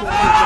Hey!